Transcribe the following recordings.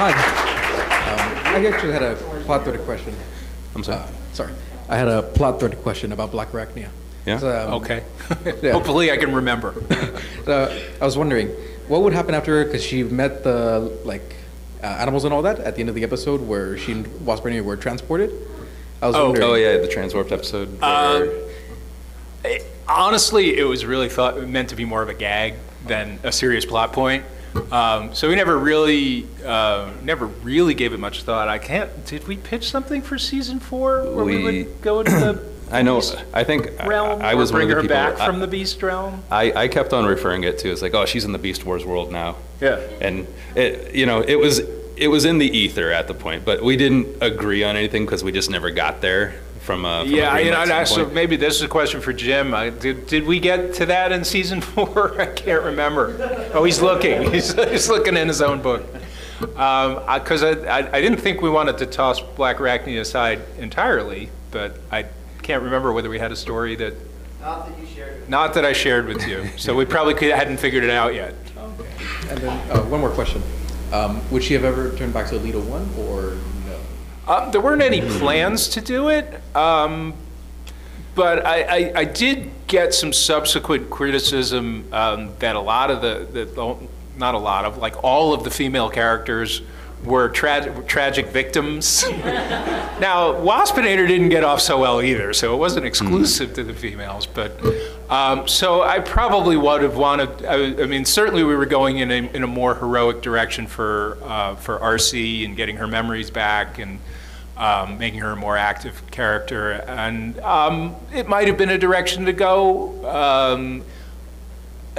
Hi. Um, I actually had a plot thread question. I'm sorry. Uh, sorry. I had a plot thread question about Blackarachnia. Yeah? So, um, Okay. Yeah. Hopefully I can remember. uh, I was wondering, what would happen after, because she met the, like, uh, animals and all that at the end of the episode where she and Wasp were transported? I was Oh. wondering. Oh yeah, the transwarped episode. Um, where- Eh, Honestly, it was really thought, meant to be more of a gag than a serious plot point. Um, So we never really, uh, never really gave it much thought. I can't, did we pitch something for season four? Where we We- would go into the I know. I think I- realm? I, was or one of the her people. back I- from the beast realm? I, I kept on referring it to as like, oh, she's in the Beast Wars world now. Yeah. And it, you know, it was it was in the ether at the point, but we didn't agree on anything because we just never got there from a from a Yeah, you know, and I- so standpoint. maybe this is a question for Jim. I- Did, did we get to that in season four? I can't remember. Oh, he's looking. He's, he's looking in his own book. Because I, I, I didn't think we wanted to toss Blackarachnia aside entirely, but I can't remember whether we had a story that, Not that you shared. not that I shared with you. So we probably could, hadn't figured it out yet. Okay. And then, uh, one more question. Um, would she have ever turned back to Elita-1 or no? Um, there weren't any plans to do it, um, but I, I, I did get some subsequent criticism um, that a lot of the, the- not a lot of, like all of the female characters were tra- tragic victims. now, Waspinator didn't get off so well either, so it wasn't exclusive to the females. But um, so I probably would have wanted. I, I mean, certainly we were going in a, in a more heroic direction for uh, for Arcee and getting her memories back and um, making her a more active character. And um, it might have been a direction to go.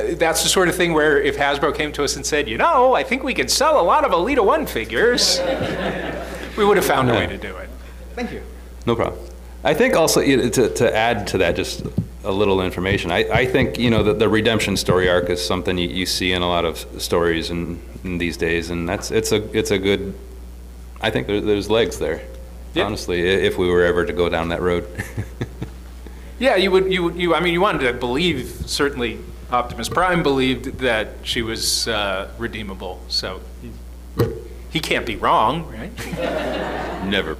That's the sort of thing where if Hasbro came to us and said, you know, I think we can sell a lot of Elita-1 figures, we would have found a way to do it. Thank you. No problem. I think also, you know, to, to add to that, just a little information, I, I think, you know, the, the redemption story arc is something you, you see in a lot of stories in, in these days, and that's, it's a, it's a good, I think there, there's legs there, Yeah. honestly, if we were ever to go down that road. Yeah, you would, you, would- you, I mean, you wanted to believe, certainly Optimus Prime believed that she was uh, redeemable, so he- he can't be wrong, right? Never.